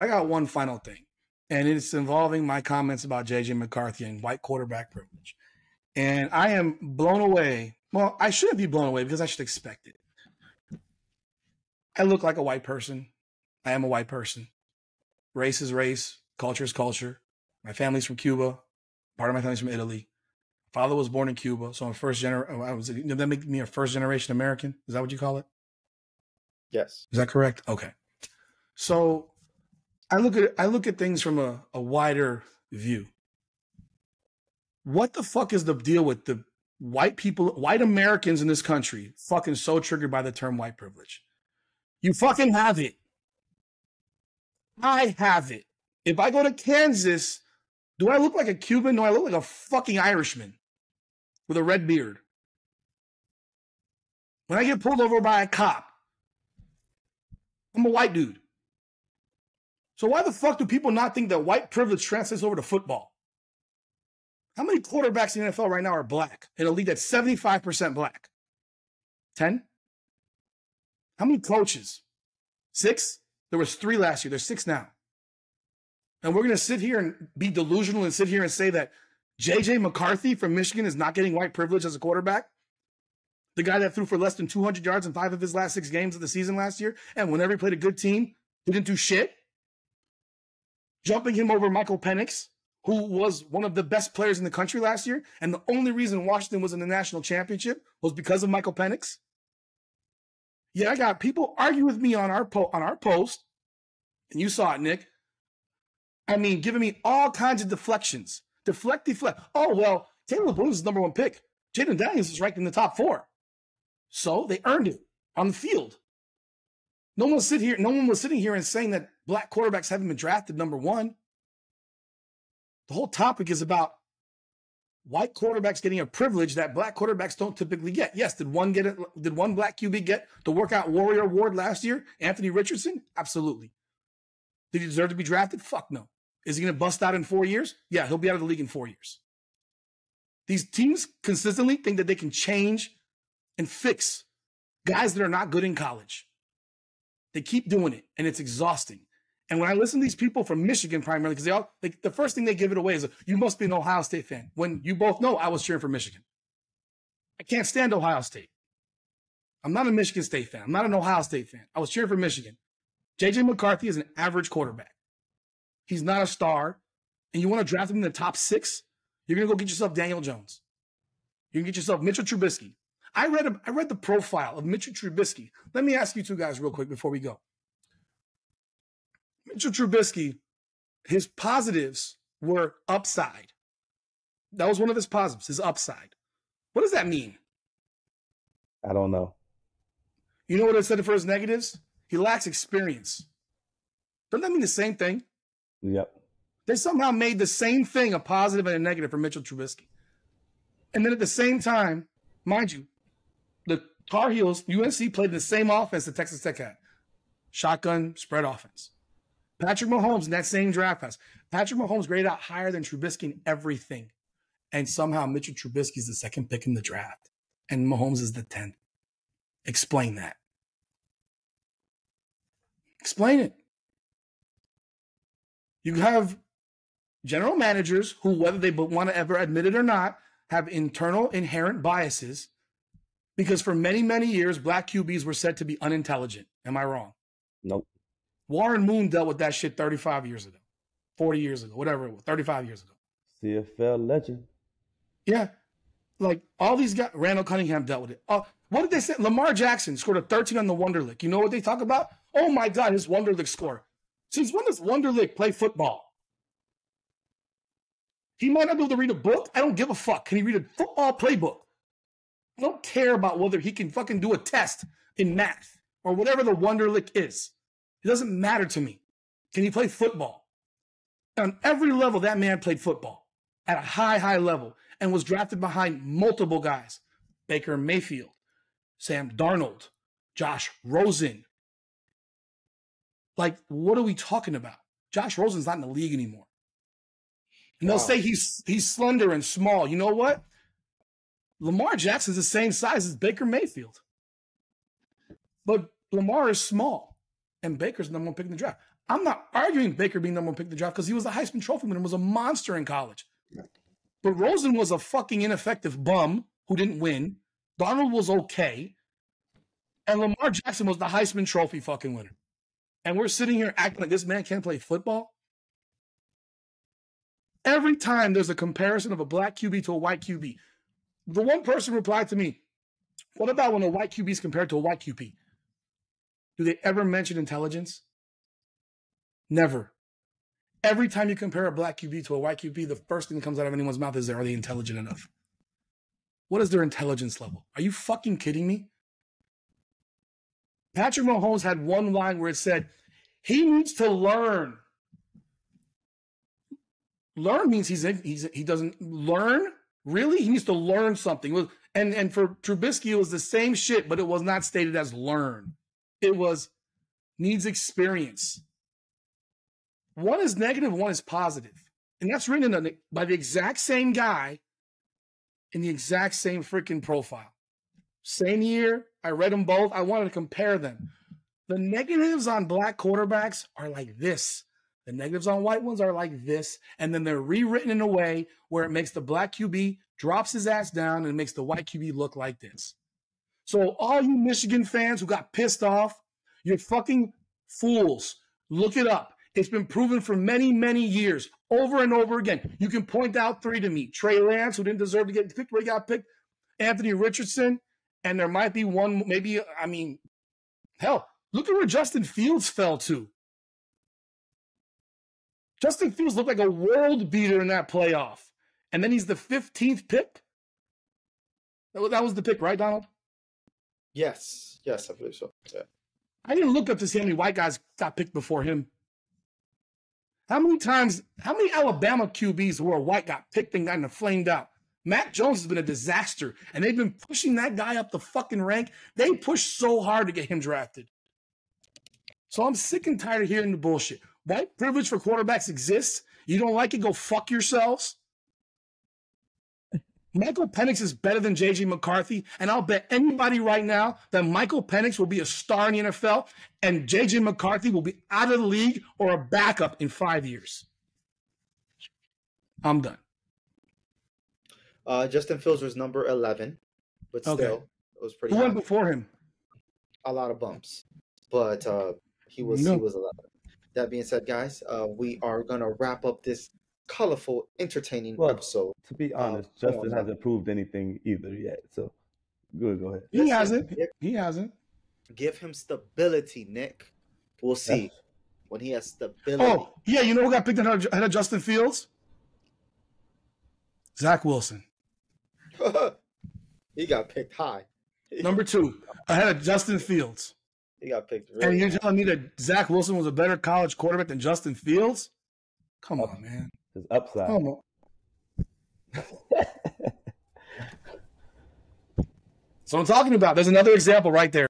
I got one final thing, and it's involving my comments about JJ McCarthy and white quarterback privilege. And I am blown away. Well, I shouldn't be blown away because I should expect it. I look like a white person. I am a white person. Race is race. Culture is culture. My family's from Cuba. Part of my family's from Italy. Father was born in Cuba, so I'm first generation. Uh, I was. Did that make me a first generation American? Is that what you call it? Yes. Is that correct? Okay. So I look at I look at things from a, a wider view. What the fuck is the deal with the white people, white Americans in this country, fucking so triggered by the term white privilege? You fucking have it. I have it. If I go to Kansas, do I look like a Cuban? No, I look like a fucking Irishman with a red beard. When I get pulled over by a cop, I'm a white dude. So why the fuck do people not think that white privilege translates over to football? How many quarterbacks in the NFL right now are black in a league that's 75% black? 10? How many coaches? Six? There was three last year. There's six now. And we're going to sit here and be delusional and sit here and say that JJ McCarthy from Michigan is not getting white privilege as a quarterback? The guy that threw for less than 200 yards in five of his last six games of the season last year, and whenever he played a good team, he didn't do shit. Jumping him over Michael Penix, who was one of the best players in the country last year, and the only reason Washington was in the national championship was because of Michael Penix. Yeah, I got people argue with me on our po- on our post, and you saw it, Nick. I mean, giving me all kinds of deflections. Deflect, deflect. Oh, well, Taylor Bloom is the number one pick. Jayden Daniels is ranked in the top four. So they earned it on the field. No one sit here, no one was sitting here and saying that black quarterbacks haven't been drafted number one. The whole topic is about white quarterbacks getting a privilege that black quarterbacks don't typically get. Yes, did one get it? Did one black QB get the workout warrior award last year? Anthony Richardson? Absolutely. Did he deserve to be drafted? Fuck no. Is he going to bust out in four years? Yeah, he'll be out of the league in four years. These teams consistently think that they can change and fix guys that are not good in college. They keep doing it, and it's exhausting. And when I listen to these people from Michigan primarily, because they all like the first thing they give it away is you must be an Ohio State fan. When you both know I was cheering for Michigan. I can't stand Ohio State. I'm not a Michigan State fan. I'm not an Ohio State fan. I was cheering for Michigan. JJ McCarthy is an average quarterback. He's not a star. And you want to draft him in the top six? You're gonna go get yourself Daniel Jones. You can get yourself Mitchell Trubisky. I read a, I read the profile of Mitchell Trubisky. Let me ask you two guys real quick before we go. Mitchell Trubisky, his positives were upside. That was one of his positives, his upside. What does that mean? I don't know. You know what I said for his negatives? He lacks experience. Doesn't that mean the same thing? Yep. They somehow made the same thing a positive and a negative for Mitchell Trubisky. And then at the same time, mind you, Tar Heels, UNC played the same offense that Texas Tech had shotgun spread offense. Patrick Mahomes in that same draft class. Patrick Mahomes graded out higher than Trubisky in everything. And somehow Mitchell Trubisky is the second pick in the draft. And Mahomes is the 10th. Explain that. Explain it. You have general managers who, whether they want to ever admit it or not, have internal inherent biases because for many, many years, black QBs were said to be unintelligent. Am I wrong? Nope. Warren Moon dealt with that shit 35 years ago, 40 years ago, whatever it was, 35 years ago. CFL legend. Yeah. Like all these guys, Randall Cunningham dealt with it. Uh, what did they say? Lamar Jackson scored a 13 on the Wonderlic. You know what they talk about? Oh my God, his Wonderlic score. Since when does Wonderlic play football? He might not be able to read a book. I don't give a fuck. Can he read a football playbook? I don't care about whether he can fucking do a test in math or whatever the Wonderlic is. It doesn't matter to me. Can he play football? On every level, that man played football at a high, high level and was drafted behind multiple guys Baker Mayfield, Sam Darnold, Josh Rosen. Like, what are we talking about? Josh Rosen's not in the league anymore. And they'll wow. say he's he's slender and small. You know what? Lamar Jackson's the same size as Baker Mayfield. But Lamar is small and Baker's number one pick in the draft. I'm not arguing Baker being number one pick in the draft because he was the Heisman Trophy winner, and was a monster in college. But Rosen was a fucking ineffective bum who didn't win. Darnold was okay. And Lamar Jackson was the Heisman Trophy fucking winner. And we're sitting here acting like this man can't play football. Every time there's a comparison of a black QB to a white QB, the one person replied to me, What about when a white QB is compared to a white QB? Do they ever mention intelligence? Never. Every time you compare a black QB to a white QB, the first thing that comes out of anyone's mouth is, Are they intelligent enough? What is their intelligence level? Are you fucking kidding me? Patrick Mahomes had one line where it said, he needs to learn. Learn means he's, he's he doesn't learn. Really? He needs to learn something. And and for Trubisky, it was the same shit, but it was not stated as learn. It was needs experience. One is negative, one is positive. And that's written by the exact same guy in the exact same freaking profile. Same year, I read them both. I wanted to compare them. The negatives on black quarterbacks are like this. The negatives on white ones are like this. And then they're rewritten in a way where it makes the black QB drops his ass down and makes the white QB look like this. So, all you Michigan fans who got pissed off, you're fucking fools. Look it up. It's been proven for many, many years, over and over again. You can point out three to me Trey Lance, who didn't deserve to get picked, where he got picked, Anthony Richardson, and there might be one, maybe, I mean, hell, look at where Justin Fields fell to. Justin Fields looked like a world beater in that playoff. And then he's the 15th pick. That was the pick, right, Donald? Yes. Yes, I believe so. Yeah. I didn't look up to see how many white guys got picked before him. How many times, how many Alabama QBs who are white got picked and gotten flamed out? Mac Jones has been a disaster, and they've been pushing that guy up the fucking rank. They pushed so hard to get him drafted. So I'm sick and tired of hearing the bullshit. White privilege for quarterbacks exists. You don't like it, go fuck yourselves. Michael Penix is better than JJ McCarthy, and I'll bet anybody right now that Michael Penix will be a star in the NFL and JJ McCarthy will be out of the league or a backup in five years. I'm done. Uh, Justin Fields was number 11, but still, okay. it was pretty. Who went before him? A lot of bumps, but uh, he was no. he was 11. That being said, guys, uh, we are gonna wrap up this colorful, entertaining well, episode. To be honest, uh, Justin hasn't proved anything either yet. So, good, go ahead. He Listen, hasn't. Give, he hasn't. Give him stability, Nick. We'll see That's... when he has stability. Oh yeah, you know who got picked ahead of Justin Fields? Zach Wilson. he got picked high. Number two, ahead of Justin Fields. He got picked. Really and you're telling me that Zach Wilson was a better college quarterback than Justin Fields? Come on, man. His upside. Come on. so I'm talking about. There's another example right there.